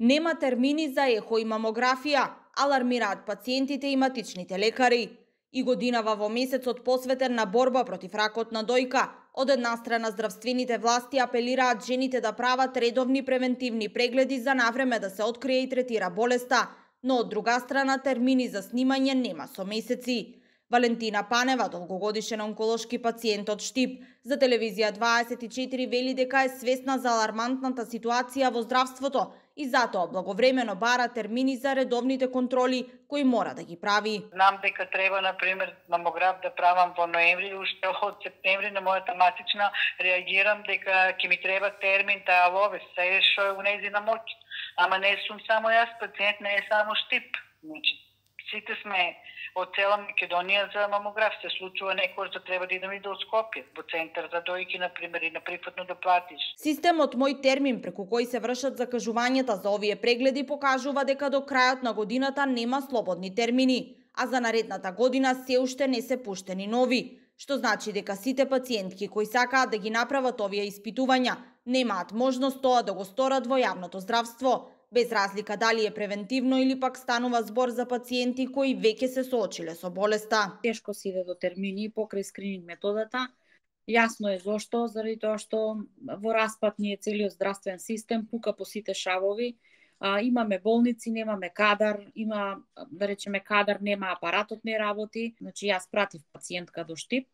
Нема термини за ехо и мамографија, алармираат пациентите и матичните лекари. И годинава во месецот посветен на борба против ракот на дојка, од една страна здравствените власти апелираат жените да прават редовни превентивни прегледи за навреме да се открие и третира болеста, но од друга страна термини за снимање нема со месеци. Валентина Панева, долгогодишен онколошки пациент од Штип, за телевизија 24 вели дека е свесна за алармантната ситуација во здравството и затоа благовремено бара термини за редовните контроли кои мора да ги прави. Знам дека треба, на пример, мамограф да правам во ноември, уште од септември на мојата матична реагирам дека ќе ми треба термин таа лове се што е у на моќ. Ама не сум само јас пациент, не е само Штип. Значи, сите сме од цела Македонија за мамограф. Се случува некој што треба да идеме до да Скопје, во центар за дојки, на пример, и на прифатно да платиш. Системот Мој термин, преку кој се вршат закажувањата за овие прегледи, покажува дека до крајот на годината нема слободни термини, а за наредната година се уште не се пуштени нови што значи дека сите пациентки кои сакаат да ги направат овие испитувања немаат можност тоа да го сторат во јавното здравство, без разлика дали е превентивно или пак станува збор за пациенти кои веќе се соочиле со болеста. Тешко се иде до термини покрај скрининг методата. Јасно е зошто, заради тоа што во распад ни е целиот здравствен систем, пука по сите шавови, а, имаме болници, немаме кадар, има, да речеме, кадар, нема апаратот не работи. Значи, јас пратив пациентка до Штип,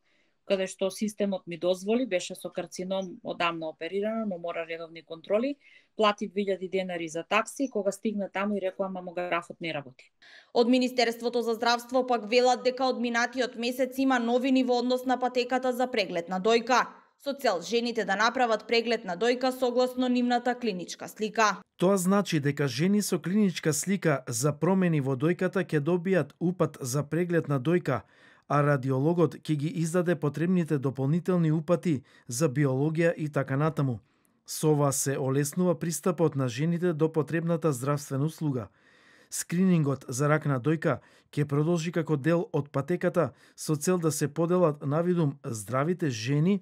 каде што системот ми дозволи, беше со карцином одамна оперирано, но мора редовни контроли. Платив 2000 денари за такси, кога стигна таму и рекоа мамографот не работи. Од Министерството за здравство пак велат дека од минатиот месец има новини во однос на патеката за преглед на дојка со цел жените да направат преглед на дојка согласно нивната клиничка слика. Тоа значи дека жени со клиничка слика за промени во дојката ќе добијат упат за преглед на дојка, а радиологот ќе ги издаде потребните дополнителни упати за биологија и така натаму. Со ова се олеснува пристапот на жените до потребната здравствена услуга. Скринингот за рак на дојка ќе продолжи како дел од патеката со цел да се поделат навидум здравите жени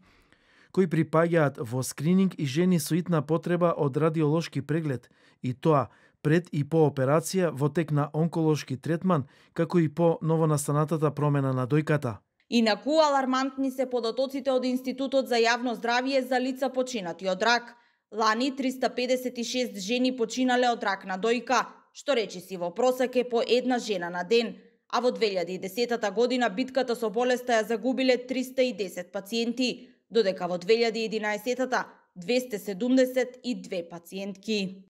кои припаѓаат во скрининг и жени со итна потреба од радиолошки преглед, и тоа пред и по операција во тек на онколошки третман, како и по новонастанатата промена на дојката. Инаку алармантни се податоците од Институтот за јавно здравје за лица починати од рак. Лани 356 жени починале од рак на дојка, што речиси во просек е по една жена на ден, а во 2010 година битката со болеста ја загубиле 310 пациенти, додека во 2011 272 пациентки.